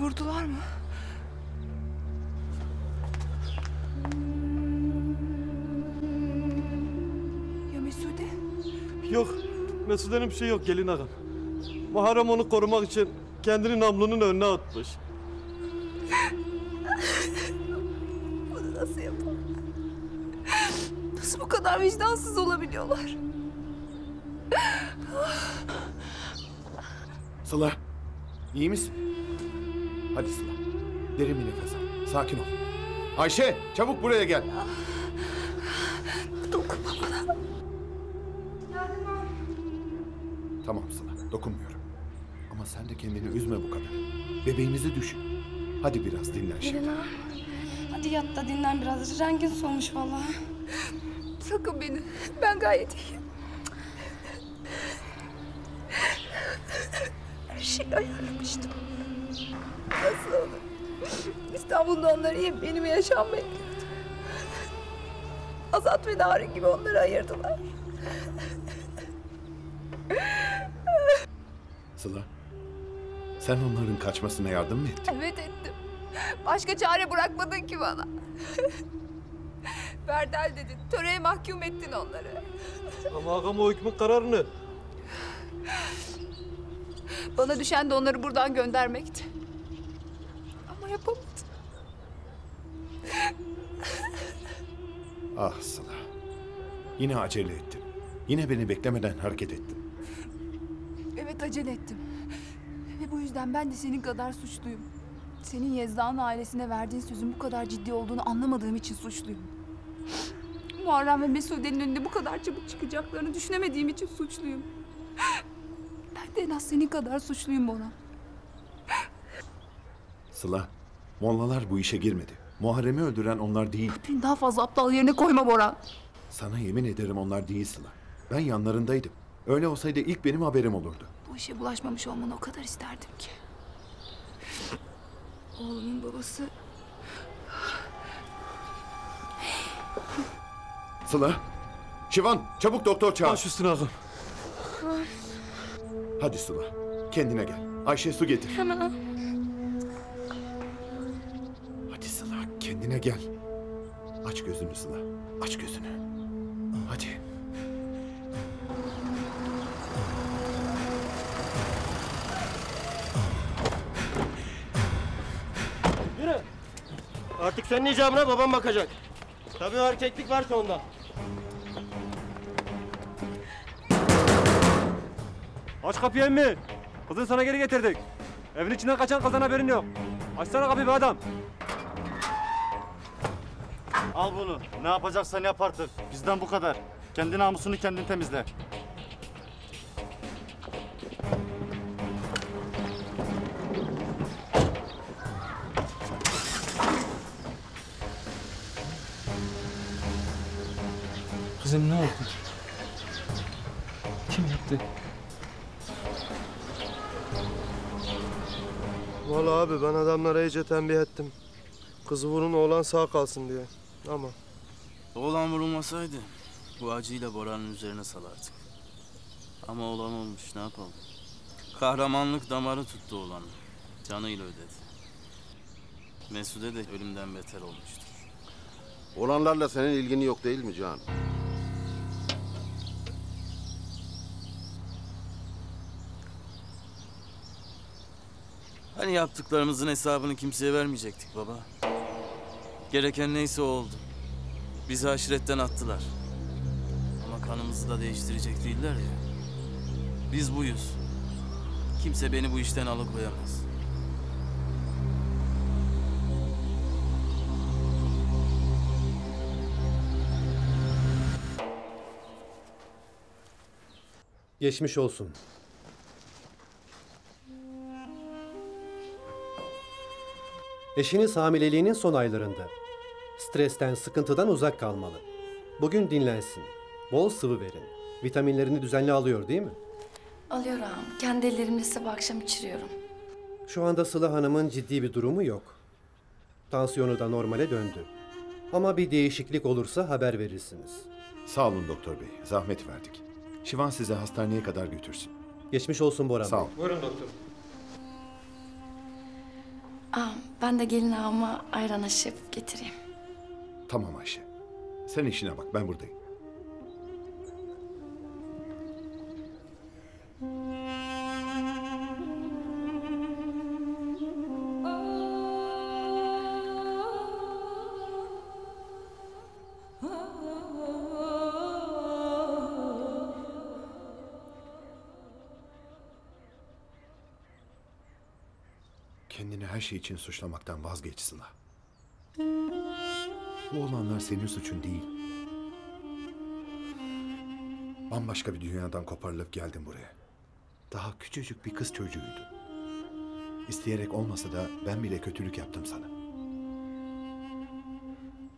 Vurdular mı? Ya Mesude? Yok. Mesude'nin bir şey yok gelin ağam. Muharrem onu korumak için kendini namlunun önüne atmış. Bunu nasıl yapar? Nasıl bu kadar vicdansız olabiliyorlar? Sıla, iyi misin? Hadi Sıla, derin bir nefes al. Sakin ol. Ayşe, çabuk buraya gel. Dokunma bana. Tamam Sıla, dokunmuyorum. Ama sen de kendini üzme bu kadar. Bebeğimizi düşün. Hadi biraz dinlen şimdi. Elena. Hadi yat da dinlen biraz. Rengin solmuş vallahi. Sakın beni. Ben gayet iyiyim. Her şeyi ayarlamıştım. Nasıl olur? İstanbul'da onları yiyip benim yaşam bekliyordu. Azat ve Narin gibi onları ayırdılar. Sıla, sen onların kaçmasına yardım mı ettin? Evet ettim. Başka çare bırakmadın ki bana. Berdel dedin. Töreye mahkum ettin onları. Ama ağam o hükmün kararını Bana düşen de onları buradan göndermekti. Ama yapamadım. Ah Sıla, yine acele ettin. Yine beni beklemeden hareket ettin. Evet acele ettim. Ve bu yüzden ben de senin kadar suçluyum. Senin Yezdağ'ın ailesine verdiğin sözün bu kadar ciddi olduğunu anlamadığım için suçluyum. Muharrem ve Mesude'nin önünde bu kadar çabuk çıkacaklarını düşünemediğim için suçluyum. Ben de en az senin kadar suçluyum Bora. Sıla, Mollalar bu işe girmedi. Muharrem'i öldüren onlar değil. Beni daha fazla aptal yerine koyma Bora. Sana yemin ederim onlar değil Sıla. Ben yanlarındaydım. Öyle olsaydı ilk benim haberim olurdu. Bu işe bulaşmamış olmanı o kadar isterdim ki. Oğlumun babası Sıla, Şivan çabuk doktor çağır. baş üstüne ağam. Hadi Sıla, kendine gel. Ayşe su getir. Hemen. Kendine gel. Aç gözünü Sıla, aç gözünü. Hadi. Yürü. Artık senin icabına babam bakacak. Tabii o erkeklik varsa onda. Aç kapıyı emmi. Kızın sana geri getirdik. Evin içinden kaçan kızdan haberin yok. Açsana kapıyı be adam. Al bunu. Ne yapacaksan yap artık. Bizden bu kadar. Kendi namusunu kendin temizle. Kızım ne oldu? Kim yaptı? Vallahi abi ben adamlara iyice tembih ettim. Kızı vurun oğlan sağ kalsın diye. Ama Oğlan vurulmasaydı bu acıyla Bora'nın üzerine salardık. Ama olan olmuş ne yapalım. Kahramanlık damarı tuttu oğlanın. Canıyla ödedi. Mesude de ölümden beter olmuştur. Olanlarla senin ilgin yok değil mi Can? Hani yaptıklarımızın hesabını kimseye vermeyecektik baba. Gereken neyse oldu. Bizi aşiretten attılar. Ama kanımızı da değiştirecek değiller ya. Biz buyuz. Kimse beni bu işten alıkoyamaz. Geçmiş olsun. Eşiniz hamileliğinin son aylarında. Stresten, sıkıntıdan uzak kalmalı. Bugün dinlensin. Bol sıvı verin. Vitaminlerini düzenli alıyor değil mi? Alıyor ağam. Kendi ellerimle sabah akşam içiriyorum. Şu anda Sıla Hanım'ın ciddi bir durumu yok. Tansiyonu da normale döndü. Ama bir değişiklik olursa haber verirsiniz. Sağ olun doktor bey, zahmet verdik. Şivan size hastaneye kadar götürsün. Geçmiş olsun Bora Sağ Bey. ol. Buyurun doktor. Ağam ben de gelin ağama ayran aşı yapıp getireyim. Tamam Ayşe. Sen işine bak ben buradayım. Kendini her şey için suçlamaktan vazgeç Sıla. Bu olanlar senin suçun değil. Bambaşka bir dünyadan koparılıp geldin buraya. Daha küçücük bir kız çocuğuydu. İsteyerek olmasa da ben bile kötülük yaptım sana.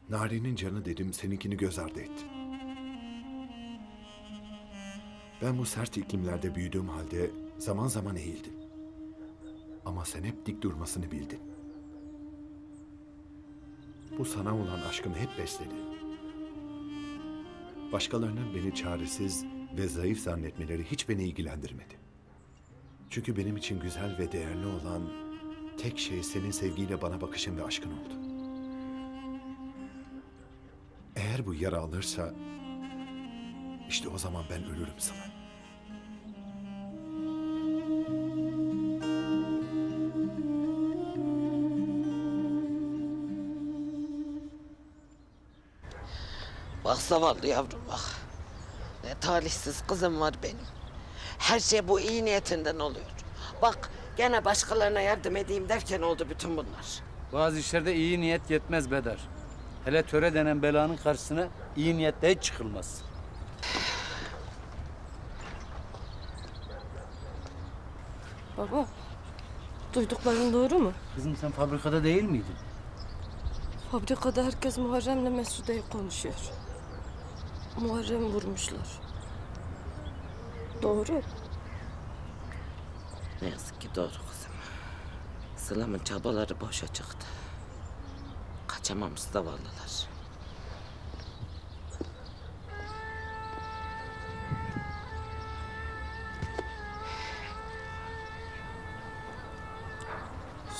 Nari'nin canı dedim, seninkini göz ardı ettim. Ben bu sert iklimlerde büyüdüğüm halde zaman zaman eğildim. Ama sen hep dik durmasını bildin. Bu sana olan aşkımı hep besledi. Başkalarının beni çaresiz ve zayıf zannetmeleri hiç beni ilgilendirmedi. Çünkü benim için güzel ve değerli olan tek şey senin sevgiyle bana bakışın ve aşkın oldu. Eğer bu yara alırsa işte o zaman ben ölürüm sana. Zavallı yavrum bak. Ne talihsiz kızım var benim. Her şey bu iyi niyetinden oluyor. Bak gene başkalarına yardım edeyim derken oldu bütün bunlar. Bazı işlerde iyi niyet yetmez Bedar. Hele töre denen belanın karşısına iyi niyetle hiç çıkılmaz. Baba duydukların doğru mu? Kızım sen fabrikada değil miydin? Fabrikada herkes Muharrem'le Mesude'yi konuşuyor. Muharrem vurmuşlar. Doğru. Ne yazık ki doğru kızım. Sıla'mın çabaları boşa çıktı. Kaçamamış zavallılar.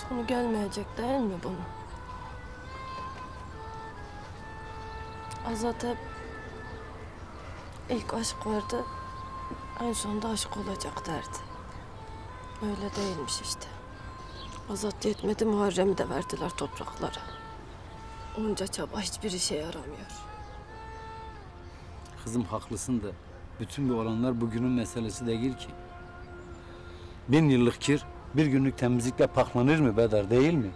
Sonu gelmeyecek değil mi bunun? Azat hep ilk aşk vardı, en sonunda aşk olacak derdi. Öyle değilmiş işte. Azat yetmedi Muharrem'i de verdiler topraklara. Onca çaba hiçbir işe yaramıyor. Kızım haklısın da bütün bu olanlar bugünün meselesi değil ki. Bin yıllık kir bir günlük temizlikle paklanır mı Bedar değil mi?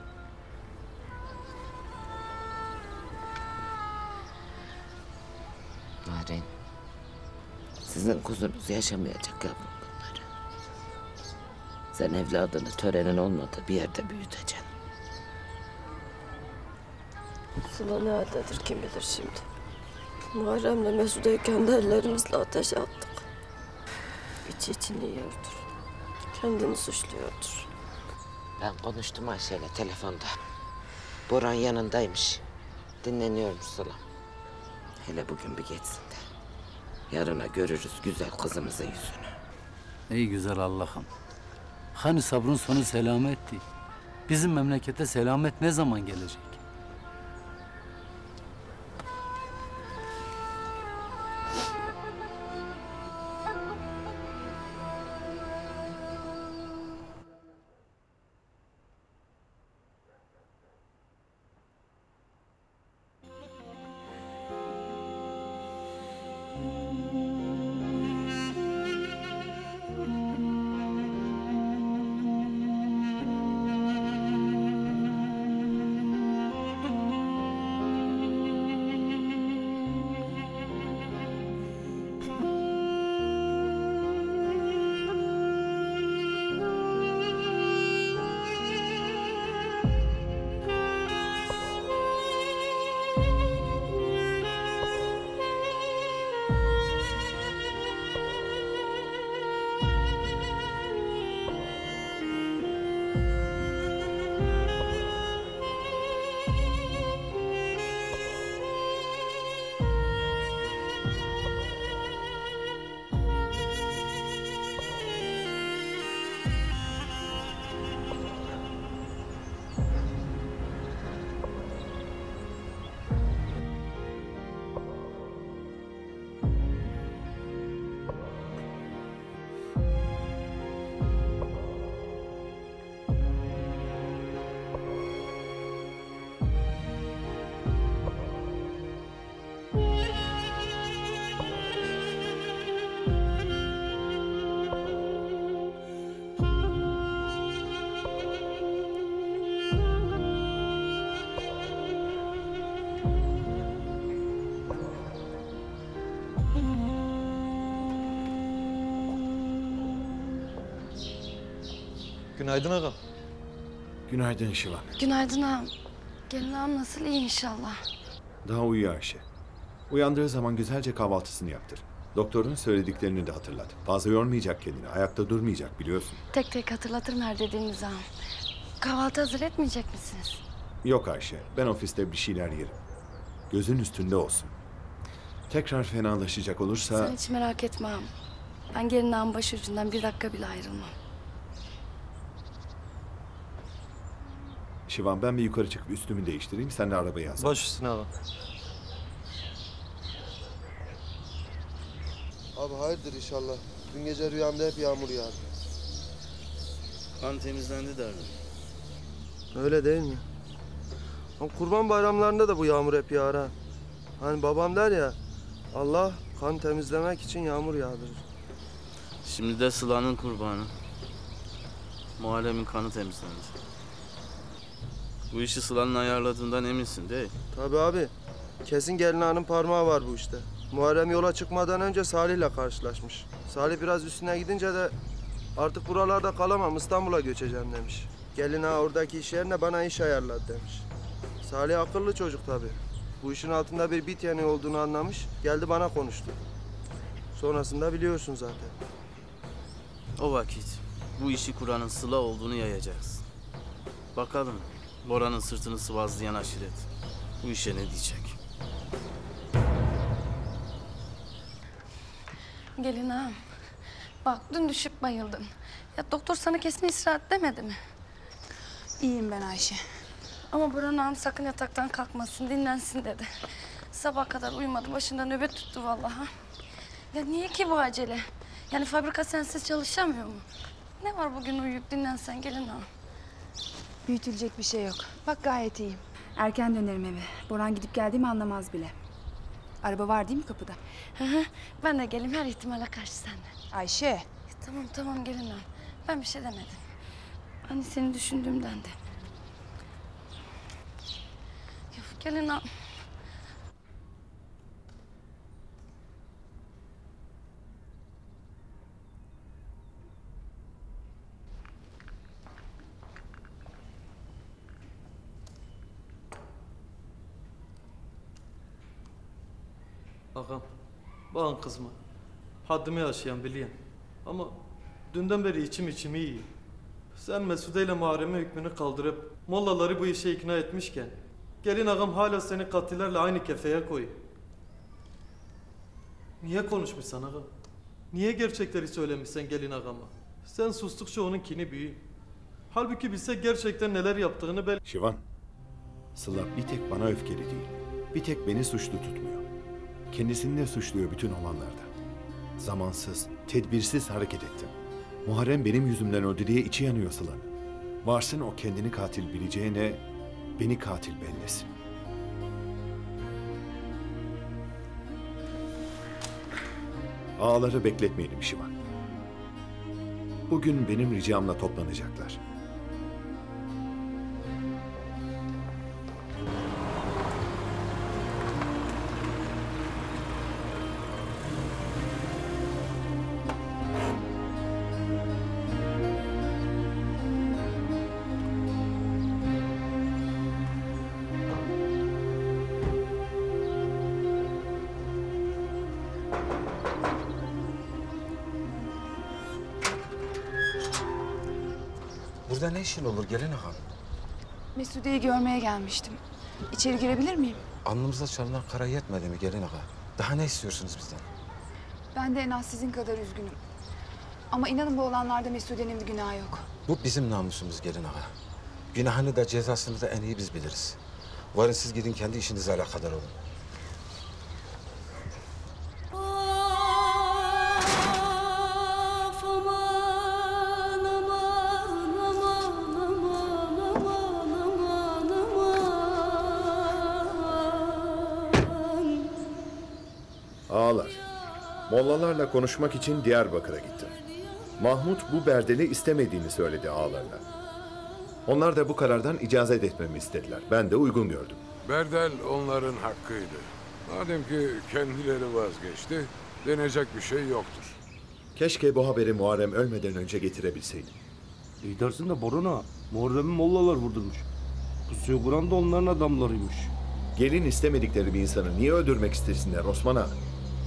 Sizin kuzunuz yaşamayacak yavrum bunları. Sen evladını törenin olmadığı bir yerde büyüteceksin. Sıla nerededir kim bilir şimdi. Muharrem'le Mesude'yi kendi ellerimizle ateşe attık. İçi içini yiyordur. Kendini suçluyordur. Ben konuştum Ayşe'yle telefonda. Boran yanındaymış. Dinleniyormuş Sıla. Hele bugün bir geçsin. Yarına görürüz güzel kızımızın yüzünü. Ey güzel Allah'ım. Hani sabrın sonu selametti. Bizim memlekete selamet ne zaman gelecek? Günaydın ağam. Günaydın Şivan. Günaydın ağam. Gelin ağam nasıl iyi inşallah. Daha uyuyor Ayşe. Uyandığı zaman güzelce kahvaltısını yaptır. Doktorun söylediklerini de hatırlat. Fazla yormayacak kendini. Ayakta durmayacak biliyorsun. Tek tek hatırlatırım her dediğiniz ağam. Kahvaltı hazır etmeyecek misiniz? Yok Ayşe. Ben ofiste bir şeyler yerim. Gözün üstünde olsun. Tekrar fenalaşacak olursa... Sen hiç merak etme ağam. Ben gelin ağam başucundan bir dakika bile ayrılmam. Şivan ben bir yukarı çıkıp üstümü değiştireyim. Sen de arabayı hazır. Baş üstüne ağam. Abi hayırdır inşallah. Dün gece rüyamda hep yağmur yağdı. Kan temizlendi derdim. Öyle değil mi? Ama kurban bayramlarında da bu yağmur hep yağar ha. Hani babam der ya, Allah kan temizlemek için yağmur yağdırır. Şimdi de Sıla'nın kurbanı. Muharrem'in kanı temizlendi. Bu işi Sıla'nın ayarladığından eminsin değil Tabii abi, kesin gelin ağanın parmağı var bu işte. Muharrem yola çıkmadan önce Salih'le karşılaşmış. Salih biraz üstüne gidince de artık buralarda kalamam İstanbul'a göçeceğim demiş. Gelin ağa oradaki iş yerine bana iş ayarladı demiş. Salih akıllı çocuk tabii. Bu işin altında bir bit yanı olduğunu anlamış. Geldi bana konuştu. Sonrasında biliyorsun zaten. O vakit bu işi kuranın Sıla olduğunu yayacaksın. Bakalım Bora'nın sırtını sıvazlayan aşiret bu işe ne diyecek? Gelin ağam. Bak dün düşüp bayıldın. Ya doktor sana kesin istirahat demedi mi? İyiyim ben Ayşe. Ama Burhan ağam sakın yataktan kalkmasın, dinlensin dedi. Sabah kadar uyumadı, başında nöbet tuttu vallahi. Ya niye ki bu acele? Yani fabrika sensiz çalışamıyor mu? Ne var bugün uyuyup dinlensen gelin ağam. Büyütülecek bir şey yok. Bak gayet iyiyim. Erken dönerim eve. Boran gidip geldiğimi anlamaz bile. Araba var değil mi kapıda? Hı hı. Ben de geleyim her ihtimale karşı senden. Ayşe. Tamam tamam gelin ağam. Ben bir şey demedim. Hani seni düşündüğümden de. Yok gelin ağam. Ağam, bağın kızma. Haddimi yaşayan biliyorum. Ama dünden beri içim içim iyi. Sen Mesude ile Muharrem'e hükmünü kaldırıp mollaları bu işe ikna etmişken gelin ağam hala seni katillerle aynı kefeye koyuyor. Niye konuşmuşsan ağam? Niye gerçekleri söylemişsen gelin ağama? Sen sustukça onun kini büyüyor. Halbuki bilse gerçekten neler yaptığını bel... Şivan, Sıla bir tek bana öfkeli değil. Bir tek beni suçlu tutmuyor. Kendisini de suçluyor bütün olanlarda. Zamansız, tedbirsiz hareket ettim. Muharrem benim yüzümden öldü diye içi yanıyor Sıla'nın. Varsın o kendini katil bileceğine beni katil bellesin. Ağaları bekletmeyelim Şivan. Bugün benim ricamla toplanacaklar. İşin olur gelin ağam? Mesude'yi görmeye gelmiştim. İçeri girebilir miyim? Alnımıza çalınan kara yetmedi mi gelin ağa? Daha ne istiyorsunuz bizden? Ben de en az sizin kadar üzgünüm. Ama inanın bu olanlarda Mesude'nin bir günahı yok. Bu bizim namusumuz gelin ağa. Günahını da cezasını da en iyi biz biliriz. Varın siz gidin kendi işinizle alakadar olun. Mollalarla konuşmak için Diyarbakır'a gittim. Mahmut bu berdeli istemediğini söyledi ağalarına. Onlar da bu karardan icazet etmemi istediler. Ben de uygun gördüm. Berdel onların hakkıydı. Madem ki kendileri vazgeçti, denecek bir şey yoktur. Keşke bu haberi Muharrem ölmeden önce getirebilseydim. İyi dersin de Borona. Muharrem'i mollalar vurdurmuş. Pusuyu kuran da onların adamlarıymış. Gelin istemedikleri bir insanı niye öldürmek istesinler Osman Ağa?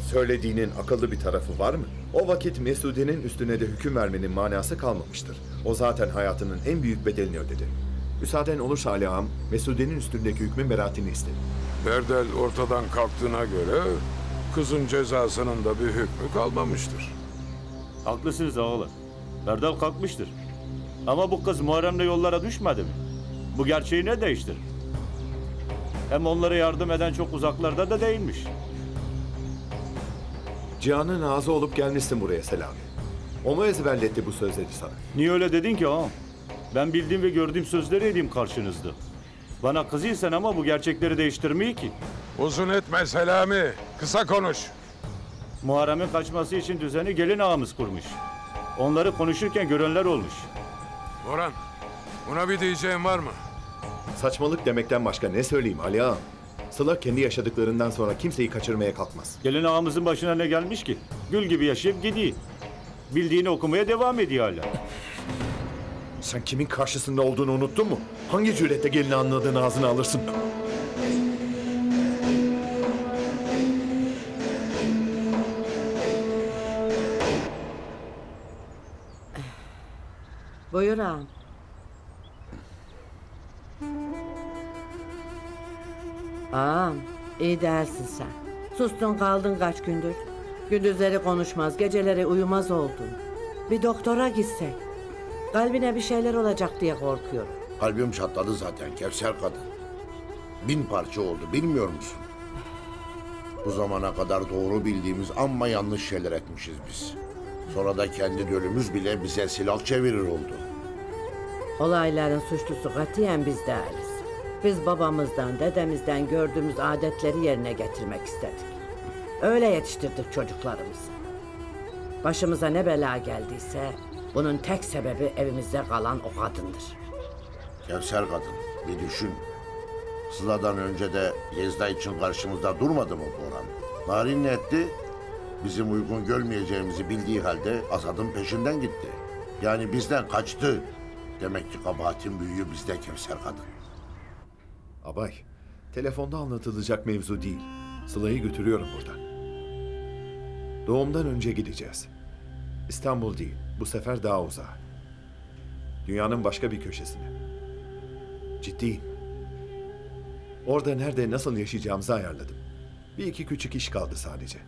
Söylediğinin akıllı bir tarafı var mı? O vakit Mesude'nin üstüne de hüküm vermenin manası kalmamıştır. O zaten hayatının en büyük bedelini ödedi. Müsaaden olursa Ali Ağam, Mesude'nin üstündeki hükmün beraatini isterim. Berdel ortadan kalktığına göre kızın cezasının da bir hükmü kalmamıştır. Haklısınız ağalar. Berdal kalkmıştır. Ama bu kız Muharrem'le yollara düşmedi mi? Bu gerçeği ne değiştirir? Hem onlara yardım eden çok uzaklarda da değilmiş. Cihan'ın ağzı olup gelmişsin buraya Selami. O mu ezberletti bu sözleri sana? Niye öyle dedin ki ağam? Ben bildiğim ve gördüğüm sözleri edeyim karşınızda. Bana kızıysan ama bu gerçekleri değiştirmeyi ki. Uzun etme Selami. Kısa konuş. Muharrem'in kaçması için düzeni gelin ağamız kurmuş. Onları konuşurken görenler olmuş. Orhan, buna bir diyeceğin var mı? Saçmalık demekten başka ne söyleyeyim Ali Ağam? Sıla kendi yaşadıklarından sonra kimseyi kaçırmaya kalkmaz. Gelin ağamızın başına ne gelmiş ki? Gül gibi yaşayıp gidiyor. Bildiğini okumaya devam ediyor hala. Sen kimin karşısında olduğunu unuttun mu? Hangi cüretle gelini anladığın ağzına alırsın? Buyur ağam. Ağam, iyi değilsin sen. Sustun kaldın kaç gündür. Gündüzleri konuşmaz, geceleri uyumaz oldun. Bir doktora gitsek. Kalbine bir şeyler olacak diye korkuyorum. Kalbim çatladı zaten Kevser kadın. Bin parça oldu bilmiyor musun? Bu zamana kadar doğru bildiğimiz amma yanlış şeyler etmişiz biz. Sonra da kendi dölümüz bile bize silah çevirir oldu. Olayların suçlusu katiyen biz değiliz. Biz babamızdan, dedemizden gördüğümüz adetleri yerine getirmek istedik. Öyle yetiştirdik çocuklarımızı. Başımıza ne bela geldiyse bunun tek sebebi evimizde kalan o kadındır. Kevser kadın bir düşün. Sıla'dan önce de Yezda için karşımızda durmadı mı Boran? Narin ne etti? Bizim uygun görmeyeceğimizi bildiği halde Asad'ın peşinden gitti. Yani bizden kaçtı. Demek ki kabahatin büyüğü bizde Kevser kadın. Abay, telefonda anlatılacak mevzu değil. Sıla'yı götürüyorum buradan. Doğumdan önce gideceğiz. İstanbul değil, bu sefer daha uzağa. Dünyanın başka bir köşesine. Ciddiyim. Orada nerede nasıl yaşayacağımızı ayarladım. Bir iki küçük iş kaldı sadece.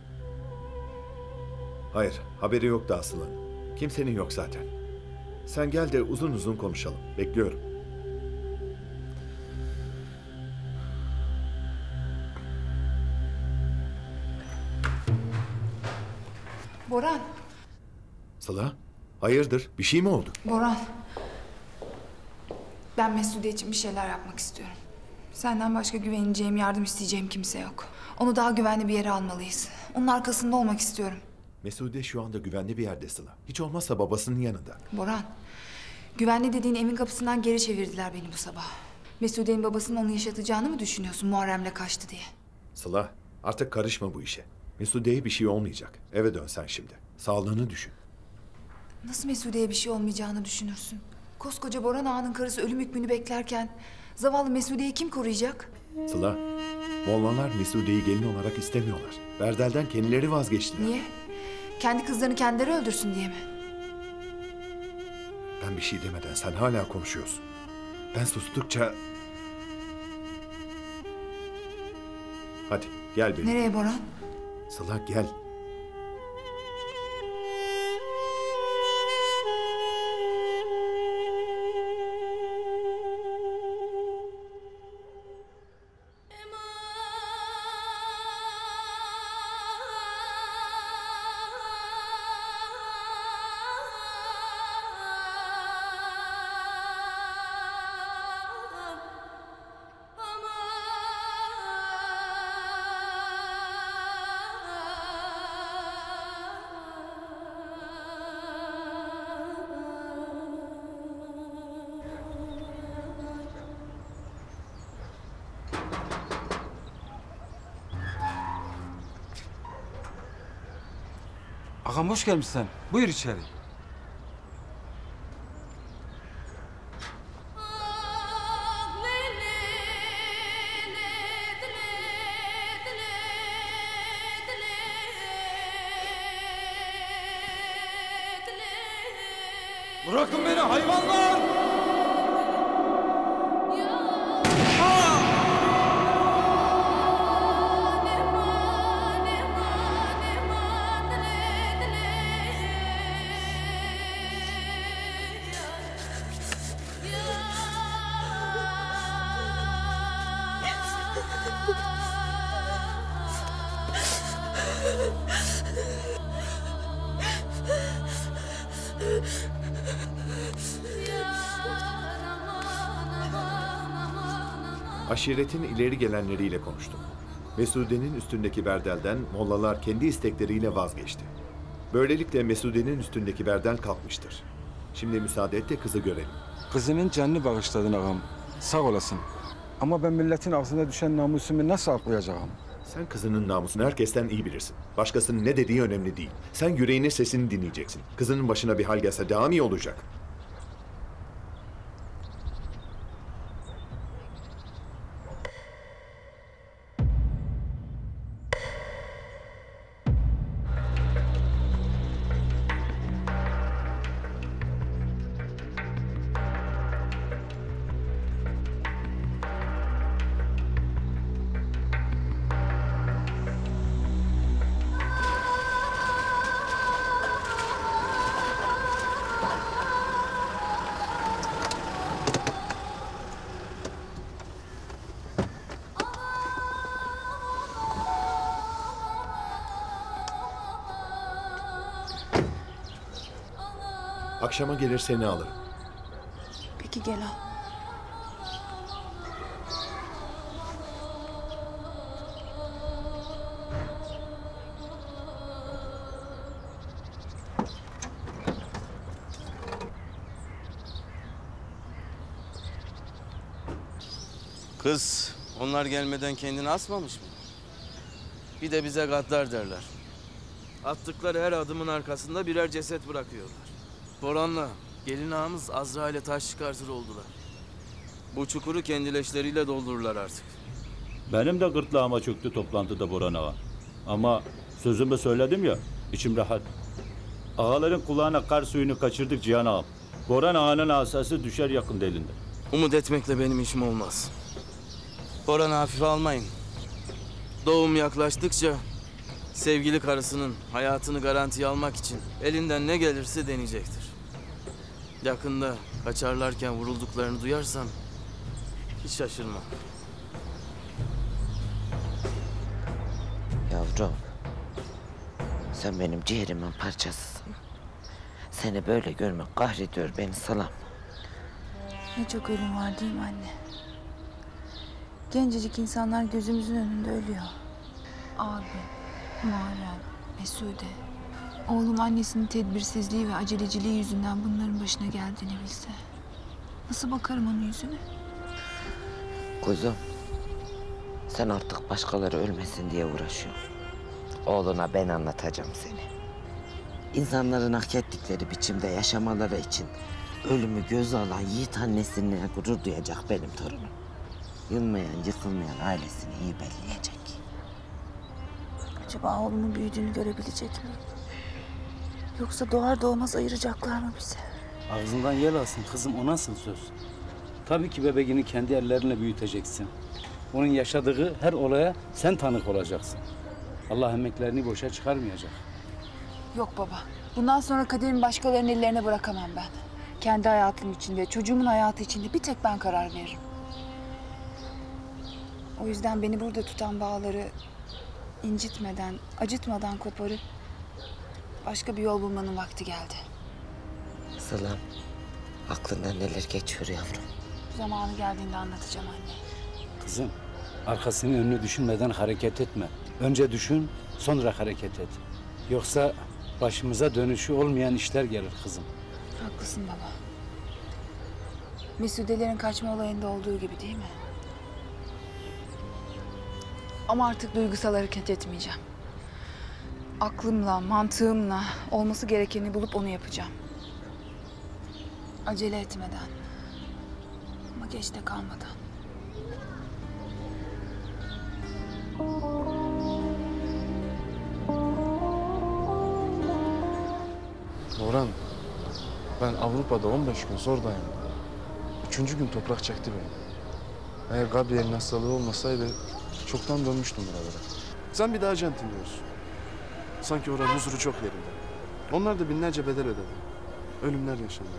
Hayır, haberi yok da Aslı'nın. Kimsenin yok zaten. Sen gel de uzun uzun konuşalım. Bekliyorum. Hayırdır? Bir şey mi oldu? Boran. Ben Mesude için bir şeyler yapmak istiyorum. Senden başka güveneceğim, yardım isteyeceğim kimse yok. Onu daha güvenli bir yere almalıyız. Onun arkasında olmak istiyorum. Mesude şu anda güvenli bir yerde Sıla. Hiç olmazsa babasının yanında. Boran, güvenli dediğin evin kapısından geri çevirdiler beni bu sabah. Mesude'nin babasının onu yaşatacağını mı düşünüyorsun Muharrem'le kaçtı diye? Sıla, artık karışma bu işe. Mesude'ye bir şey olmayacak. Eve dön sen şimdi. Sağlığını düşün. Nasıl Mesude'ye bir şey olmayacağını düşünürsün? Koskoca Boran Ağa'nın karısı ölüm hükmünü beklerken... ...zavallı Mesude'yi kim koruyacak? Sıla, Mollalar Mesude'yi gelin olarak istemiyorlar. Berdel'den kendileri vazgeçtiler. Niye? Kendi kızlarını kendileri öldürsün diye mi? Ben bir şey demeden sen hala konuşuyorsun. Ben sustukça... Hadi gel benimle. Nereye Boran? Sıla gel. hoş gelmişsin. Buyur içeri. Bırakın beni hayvanlar! Aşiretin ileri gelenleriyle konuştum. Mesude'nin üstündeki berdelden mollalar kendi istekleriyle vazgeçti. Böylelikle Mesude'nin üstündeki berdel kalkmıştır. Şimdi müsaade et de kızı görelim. Kızının canını bağışladın ağam. Sağ olasın. Ama ben milletin ağzına düşen namusumu nasıl aklayacağım? Sen kızının namusunu herkesten iyi bilirsin. Başkasının ne dediği önemli değil. Sen yüreğinin sesini dinleyeceksin. Kızının başına bir hal gelse daha mı iyi olacak? Akşama gelir seni alırım. Peki gel al. Kız onlar gelmeden kendini asmamış mı? Bir de bize gaddar derler. Attıkları her adımın arkasında birer ceset bırakıyorlar. Boran'la gelin ağamız Azrail'e taş çıkartır oldular. Bu çukuru kendi leşleriyle doldururlar artık. Benim de gırtlağıma çöktü toplantıda Boran Ağa. Ama sözümü söyledim ya, içim rahat. Ağaların kulağına kar suyunu kaçırdık Cihan Ağam. Boran Ağa'nın asası düşer yakın delinde. Umut etmekle benim işim olmaz. Boran'ı hafife almayın. Doğum yaklaştıkça sevgili karısının hayatını garantiye almak için elinden ne gelirse deneyecektir. Yakında kaçarlarken vurulduklarını duyarsam hiç şaşırmam. Yavrum. Sen benim ciğerimin parçasısın. Seni böyle görmek kahrediyor beni salam. Ne çok ölüm var değil mi anne? Gencecik insanlar gözümüzün önünde ölüyor. Abi, Muharrem, Mesude. Oğlum annesinin tedbirsizliği ve aceleciliği yüzünden bunların başına geldiğini bilse. Nasıl bakarım onun yüzüne? Kuzum. Sen artık başkaları ölmesin diye uğraşıyorsun. Oğluna ben anlatacağım seni. İnsanların hak ettikleri biçimde yaşamaları için ölümü göze alan yiğit annesine gurur duyacak benim torunum. Yılmayan, yıkılmayan ailesini iyi belleyecek. Acaba oğlumun büyüdüğünü görebilecek mi? Yoksa doğar doğmaz ayıracaklar mı bizi? Ağzından yel alsın kızım o nasıl söz? Tabii ki bebeğini kendi ellerinle büyüteceksin. Onun yaşadığı her olaya sen tanık olacaksın. Allah emeklerini boşa çıkarmayacak. Yok baba. Bundan sonra kaderimi başkalarının ellerine bırakamam ben. Kendi hayatım içinde, çocuğumun hayatı içinde bir tek ben karar veririm. O yüzden beni burada tutan bağları incitmeden, acıtmadan koparıp başka bir yol bulmanın vakti geldi. Sılam, aklından neler geçiyor yavrum? Zamanı geldiğinde anlatacağım anne. Kızım, arkasını önünü düşünmeden hareket etme. Önce düşün, sonra hareket et. Yoksa başımıza dönüşü olmayan işler gelir kızım. Haklısın baba. Mesudelerin kaçma olayında olduğu gibi değil mi? Ama artık duygusal hareket etmeyeceğim. Aklımla, mantığımla olması gerekeni bulup onu yapacağım. Acele etmeden. Ama geç de kalmadan. Orhan, Ben Avrupa'da 15 gün zor dayandım. Üçüncü gün toprak çekti beni. Eğer Gabriel'in hastalığı olmasaydı çoktan dönmüştüm buralara. Sen bir de Arjantin diyorsun. Sanki oranın huzuru çok yerinde. Onlar da binlerce bedel ödedi. Ölümler yaşandı.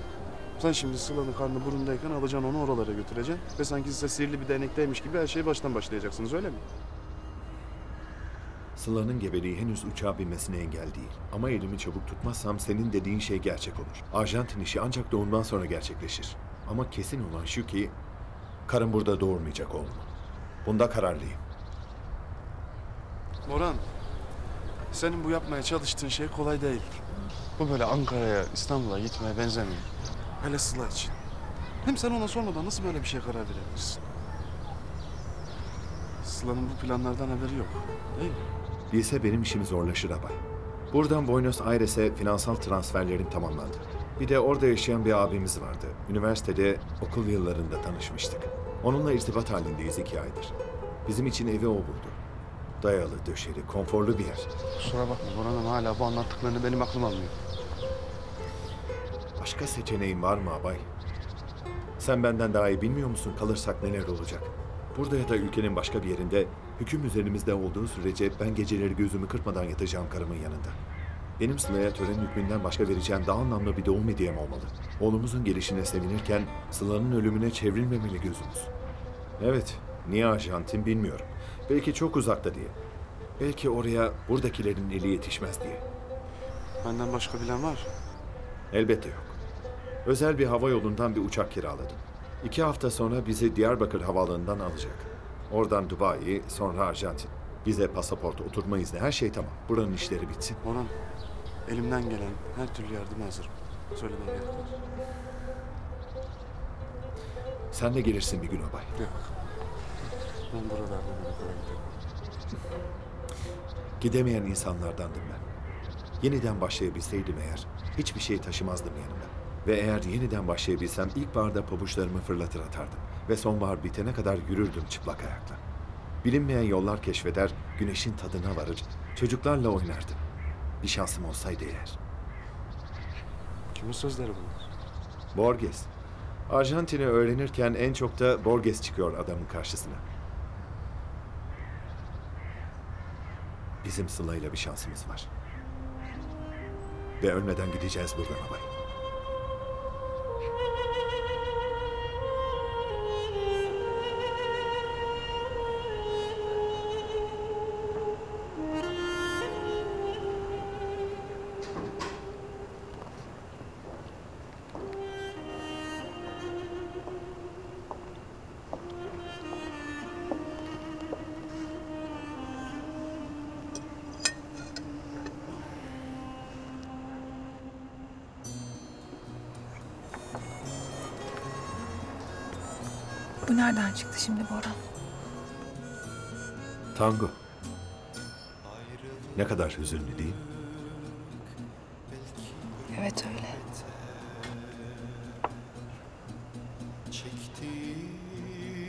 Sen şimdi Sıla'nın karnı burundayken alacaksın onu oralara götüreceksin. Ve sanki size sihirli bir değnekteymiş gibi her şeyi baştan başlayacaksınız öyle mi? Sıla'nın gebeliği henüz uçağa binmesine engel değil. Ama elimi çabuk tutmazsam senin dediğin şey gerçek olur. Arjantin işi ancak doğumdan sonra gerçekleşir. Ama kesin olan şu ki karım burada doğurmayacak oğlum. Bunda kararlıyım. Moran, senin bu yapmaya çalıştığın şey kolay değil. Bu böyle Ankara'ya, İstanbul'a gitmeye benzemiyor. Hele Sıla için. Hem sen ona sormadan nasıl böyle bir şeye karar verebilirsin? Sıla'nın bu planlardan haberi yok, değil mi? Bilse benim işimi zorlaşır abay. Buradan Buenos Aires'e finansal transferlerim tamamlandı. Bir de orada yaşayan bir abimiz vardı. Üniversitede okul yıllarında tanışmıştık. Onunla irtibat halindeyiz iki aydır. Bizim için evi o buldu. Dayalı, döşeli, konforlu bir yer. Kusura bakma ama hala bu anlattıklarını benim aklım almıyor. Başka seçeneğin var mı abay? Sen benden daha iyi bilmiyor musun kalırsak neler olacak? Burada ya da ülkenin başka bir yerinde hüküm üzerimizde olduğu sürece ben geceleri gözümü kırpmadan yatacağım karımın yanında. Benim Sıla'ya tören hükmünden başka vereceğim daha anlamlı bir doğum hediyem olmalı. Oğlumuzun gelişine sevinirken Sıla'nın ölümüne çevrilmemeli gözümüz. Evet, niye Arjantin bilmiyorum. Belki çok uzakta diye. Belki oraya buradakilerin eli yetişmez diye. Benden başka bilen var. Elbette yok. Özel bir hava yolundan bir uçak kiraladım. İki hafta sonra bizi Diyarbakır havaalanından alacak. Oradan Dubai, sonra Arjantin. Bize pasaport, oturma izni, her şey tamam. Buranın işleri bitsin. Moran, elimden gelen her türlü yardıma hazırım. Söylemeye gerek. Sen de gelirsin bir gün abay. Yok. Ben buralardan giderim. Gidemeyen insanlardandım ben. Yeniden başlayabilseydim eğer, hiçbir şey taşımazdım yanımda. Ve eğer yeniden başlayabilsem ilkbaharda pabuçlarımı fırlatır atardım. Ve sonbahar bitene kadar yürürdüm çıplak ayakla. Bilinmeyen yollar keşfeder, güneşin tadına varır, çocuklarla oynardım. Bir şansım olsaydı eğer. Kimin sözleri bunlar? Borges. Arjantin'i öğrenirken en çok da Borges çıkıyor adamın karşısına. Bizim Sıla'yla bir şansımız var. Ve ölmeden gideceğiz buradan abay. Nereden çıktı şimdi Boran? Tango. Ne kadar hüzünlü değil mi? Evet öyle.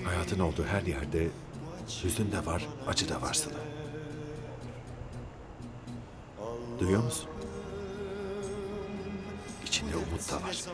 Hayatın olduğu her yerde hüzün de var, acı da var Sıla. Duyuyor musun? İçinde umut da var.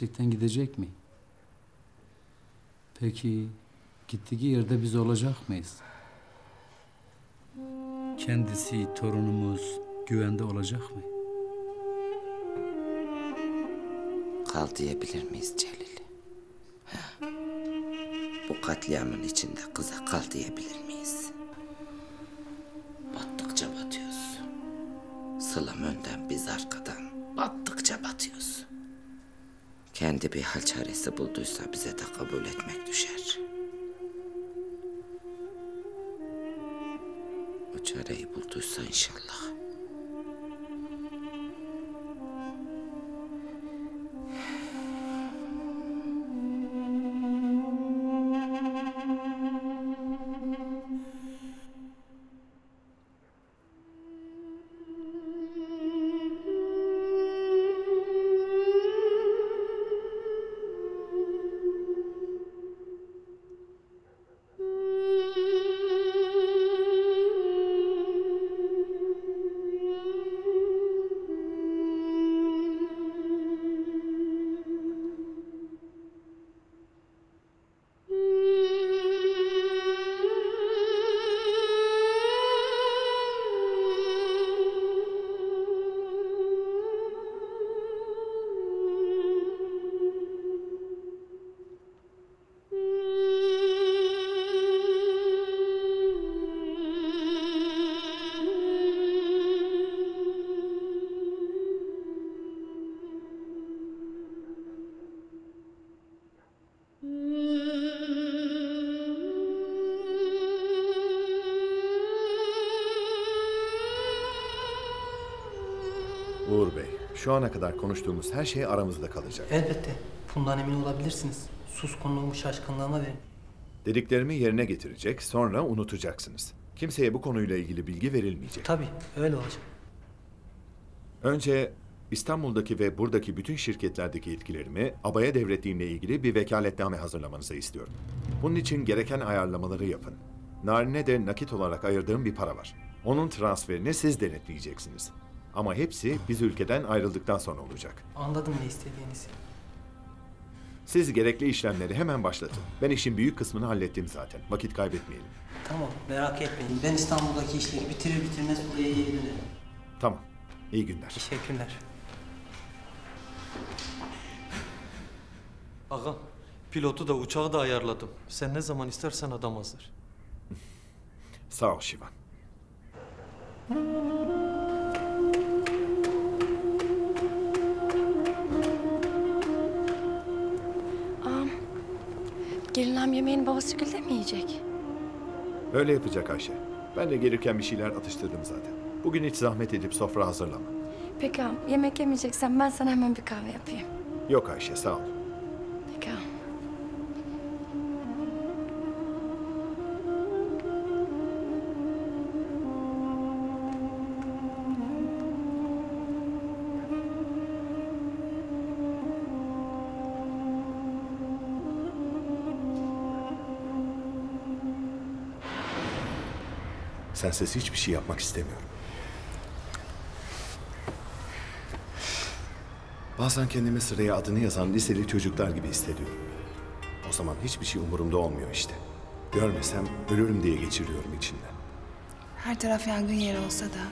Gerçekten gidecek mi? Peki gittiği yerde biz olacak mıyız? Kendisi, torunumuz güvende olacak mı? Kal diyebilir miyiz Celil? Bu katliamın içinde kıza kal diyebilir miyiz? Battıkça batıyoruz. Sılam önden biz arkadan battıkça batıyoruz. Kendi bir hal çaresi bulduysa bize de kabul etmek düşer. O çareyi bulduysa inşallah. Şu ana kadar konuştuğumuz her şey aramızda kalacak. Elbette. Bundan emin olabilirsiniz. Suskunluğumu şaşkınlığıma verin. Dediklerimi yerine getirecek, sonra unutacaksınız. Kimseye bu konuyla ilgili bilgi verilmeyecek. Tabii öyle olacak. Önce İstanbul'daki ve buradaki bütün şirketlerdeki yetkilerimi abaya devrettiğimle ilgili bir vekaletname hazırlamanızı istiyorum. Bunun için gereken ayarlamaları yapın. Narin'e de nakit olarak ayırdığım bir para var. Onun transferini siz denetleyeceksiniz. Ama hepsi biz ülkeden ayrıldıktan sonra olacak. Anladım ne istediğinizi. Siz gerekli işlemleri hemen başlatın. Ben işin büyük kısmını hallettim zaten. Vakit kaybetmeyelim. Tamam merak etmeyin. Ben İstanbul'daki işleri bitirir bitirmez buraya geri dönerim. Tamam. İyi günler. Teşekkürler. Ağam, pilotu da uçağı da ayarladım. Sen ne zaman istersen adam hazır. Sağ ol Şivan. Gelin ağam yemeğini babası Gül'de mi yiyecek? Öyle yapacak Ayşe. Ben de gelirken bir şeyler atıştırdım zaten. Bugün hiç zahmet edip sofra hazırlama. Peki ağam, yemek yemeyeceksen ben sana hemen bir kahve yapayım. Yok Ayşe sağ ol. Peki ağam. Sensiz hiçbir şey yapmak istemiyorum. Bazen kendimi sıraya adını yazan liseli çocuklar gibi hissediyorum. O zaman hiçbir şey umurumda olmuyor işte. Görmesem ölürüm diye geçiriyorum içimden. Her taraf yangın yeri olsa da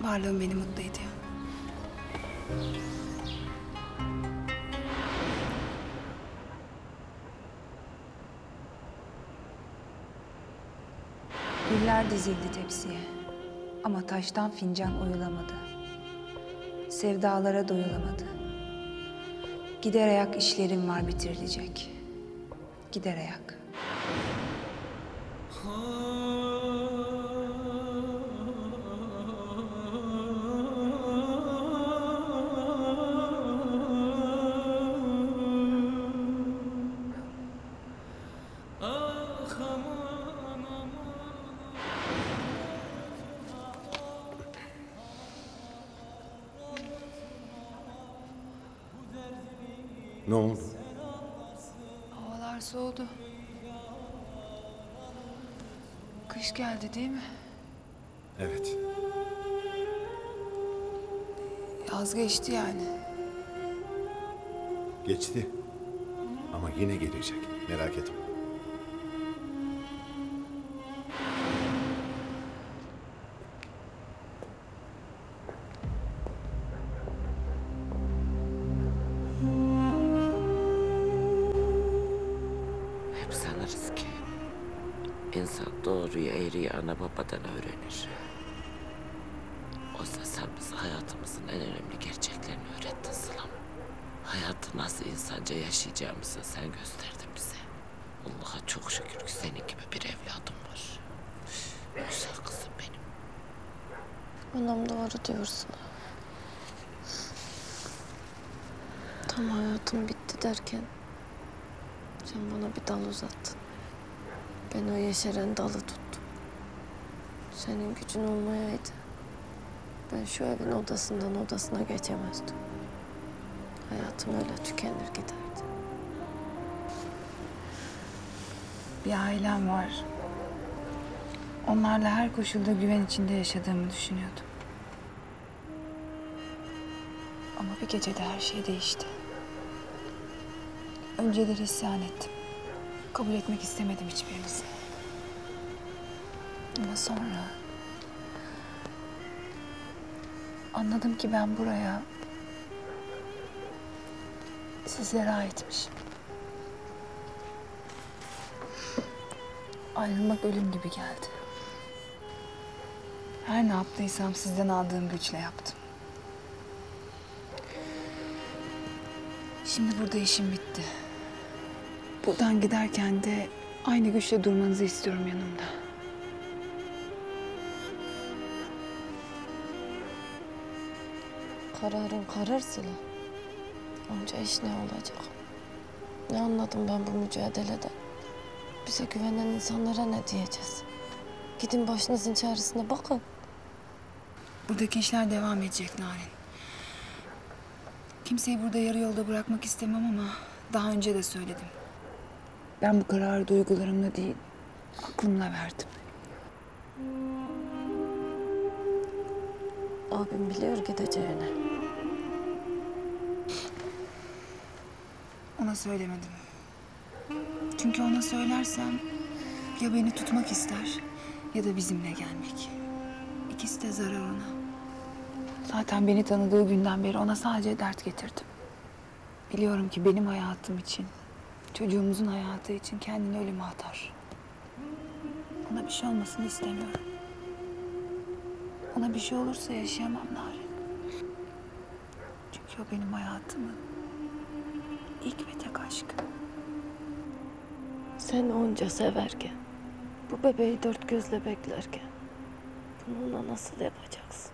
varlığın beni mutlu ediyor. Dizildi tepsiye. Ama taştan fincan oyulamadı. Sevdalara doyulamadı. Gider ayak işlerim var bitirilecek. Gider ayak. Soğudu. Kış geldi değil mi? Evet. Yaz geçti yani. Geçti. Ama yine gelecek. Merak etme. Derken sen bana bir dal uzattın. Ben o yeşeren dalı tuttum. Senin gücün olmayaydı. Ben şu evin odasından odasına geçemezdim. Hayatım öyle tükenir giderdi. Bir ailem var. Onlarla her koşulda güven içinde yaşadığımı düşünüyordum. Ama bir gecede her şey değişti. Önceleri isyan ettim. Kabul etmek istemedim hiçbirinizi. Ama sonra anladım ki ben buraya sizlere aitmişim. Ayrılmak ölüm gibi geldi. Her ne yaptıysam sizden aldığım güçle yaptım. Şimdi burada işim bitti. Buradan giderken de aynı güçle durmanızı istiyorum yanımda. kararın karar Sıla. Onca iş ne olacak? Ne anladım ben bu mücadeleden? Bize güvenen insanlara ne diyeceğiz? Gidin başınızın çaresine bakın. Buradaki işler devam edecek Narin. Kimseyi burada yarı yolda bırakmak istemem ama daha önce de söyledim. Ben bu kararı duygularımla değil, aklımla verdim. Abim biliyor gideceğini. Ona söylemedim. Çünkü ona söylersem ya beni tutmak ister ya da bizimle gelmek. İkisi de zarar ona. Zaten beni tanıdığı günden beri ona sadece dert getirdim. Biliyorum ki benim hayatım için, çocuğumuzun hayatı için kendini ölüme atar. Ona bir şey olmasını istemiyorum. Ona bir şey olursa yaşayamam Narin. Çünkü o benim hayatımın ilk ve tek aşkı. Sen onca severken, bu bebeği dört gözle beklerken bunu ona nasıl yapacaksın?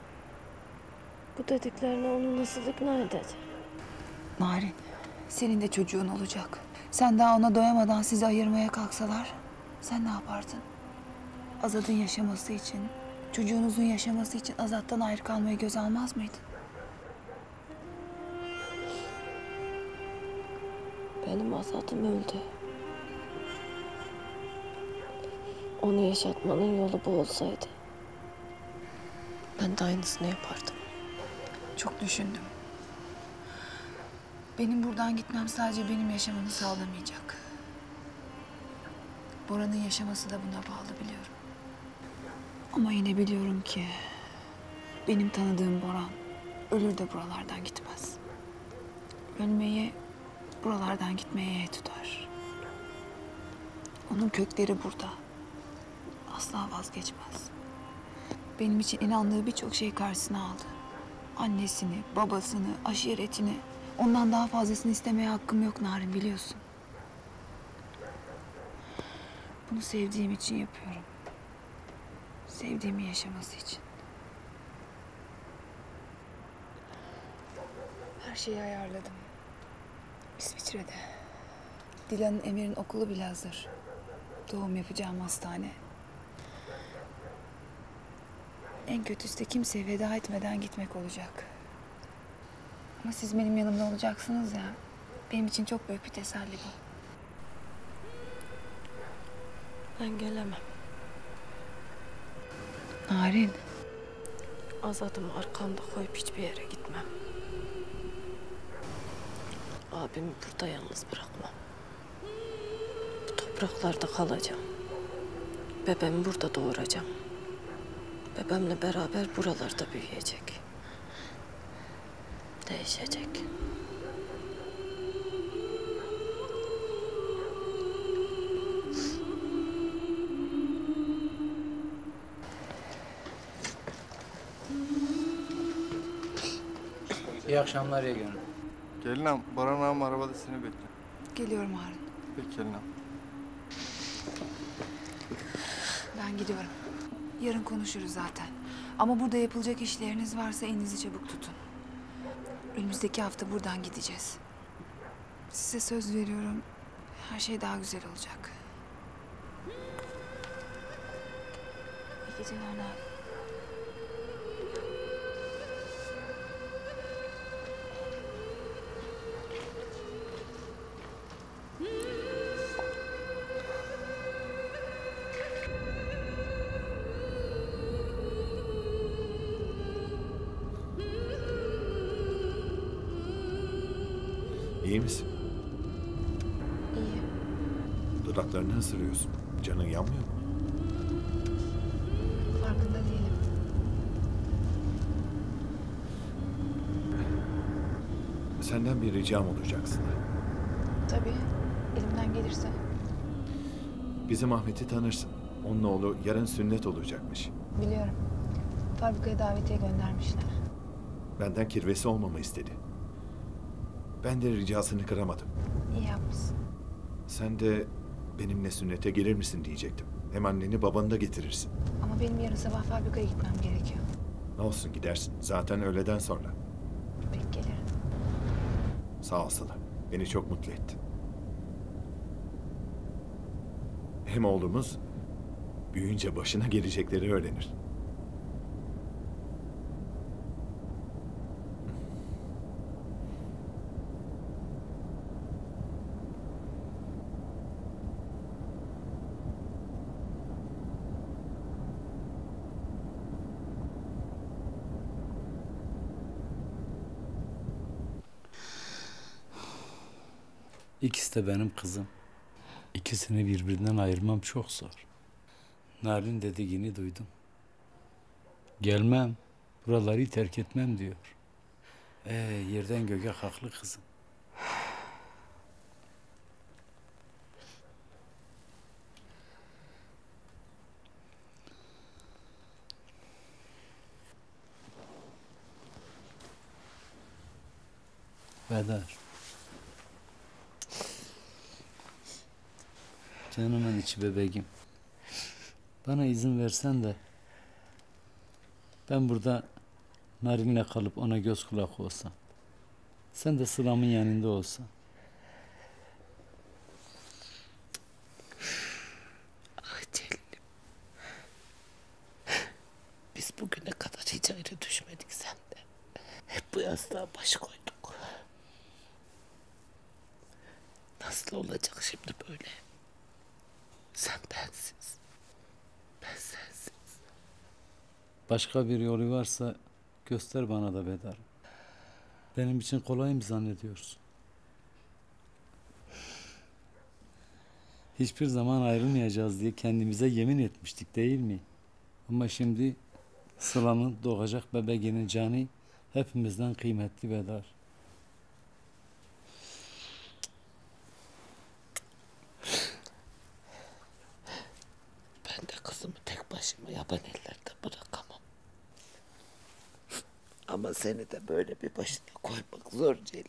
Bu dediklerine onu nasıl ikna edeceksin? Narin, senin de çocuğun olacak. Sen daha ona doyamadan sizi ayırmaya kalksalar, sen ne yapardın? Azat'ın yaşaması için, çocuğunuzun yaşaması için Azat'tan ayrı kalmayı göz almaz mıydın? Benim Azat'ım öldü. Onu yaşatmanın yolu bu olsaydı ben de aynısını yapardım. Çok düşündüm. Benim buradan gitmem sadece benim yaşamamı sağlamayacak. Bora'nın yaşaması da buna bağlı biliyorum. Ama yine biliyorum ki benim tanıdığım Boran ölür de buralardan gitmez. Ölmeyi buralardan gitmeye tutar. Onun kökleri burada. Asla vazgeçmez. Benim için inandığı birçok şey karşısına aldı. Annesini, babasını, aşiretini. Ondan daha fazlasını istemeye hakkım yok Narin biliyorsun. Bunu sevdiğim için yapıyorum. Sevdiğimi yaşaması için. Her şeyi ayarladım. İsviçre'de. Dilan'ın Emir'in okulu bile hazır. Doğum yapacağım hastane. En kötüsü de kimseye veda etmeden gitmek olacak. Ama siz benim yanımda olacaksınız ya. Benim için çok büyük bir teselli bu. Ben gelemem. Narin. Azadımı arkamda koyup hiçbir yere gitmem. Abimi burada yalnız bırakmam. Bu topraklarda kalacağım. Bebeğimi burada doğuracağım. Bebeğimle beraber buralarda büyüyecek. Değişecek. İyi akşamlar Yegin Hanım. Gelin ağam, Baran ağam arabada seni bekliyor. Geliyorum Harun. Peki gelin ağam. Ben gidiyorum. Yarın konuşuruz zaten. Ama burada yapılacak işleriniz varsa elinizi çabuk tutun. Önümüzdeki hafta buradan gideceğiz. Size söz veriyorum. Her şey daha güzel olacak. İyi geceler Nalan. Isırıyorsun. Canın yanmıyor mu? Farkında değilim. Senden bir ricam olacak Sıla. Tabii. Elimden gelirse. Bizim Ahmet'i tanırsın. Onun oğlu yarın sünnet olacakmış. Biliyorum. Fabrikaya davetiye göndermişler. Benden kirvesi olmamı istedi. Ben de ricasını kıramadım. İyi yapmışsın. Sen de benimle sünnete gelir misin diyecektim. Hem anneni babanı da getirirsin. Ama benim yarın sabah fabrikaya gitmem gerekiyor. Ne olsun gidersin. Zaten öğleden sonra. Peki gelirim. Sağ ol Sıla. Beni çok mutlu ettin. Hem oğlumuz büyüyünce başına gelecekleri öğrenir. İkisi de benim kızım. İkisini birbirinden ayırmam çok zor. Narin dediğini duydum. Gelmem, buraları terk etmem diyor. Ee, yerden göğe haklı kızım. Vedar. Canımın içi bebeğim. Bana izin versen de ben burada Narin'le kalıp ona göz kulak olsam. Sen de Sıla'mın yanında olsan. Ah Celil'im. Biz bugüne kadar hiç ayrı düşmedik senden. Hep bu yastığa baş koyduk. Nasıl olacak şimdi böyle? Sen bensiz. Ben sensiz. Başka bir yolu varsa göster bana da Bedar. Benim için kolay mı zannediyorsun? Hiçbir zaman ayrılmayacağız diye kendimize yemin etmiştik değil mi? Ama şimdi Sıla'nın doğacak bebeğinin canı hepimizden kıymetli Bedar. Ben de kızımı tek başıma yaban ellerde bırakamam. Ama seni de böyle bir başına koymak zor Celil.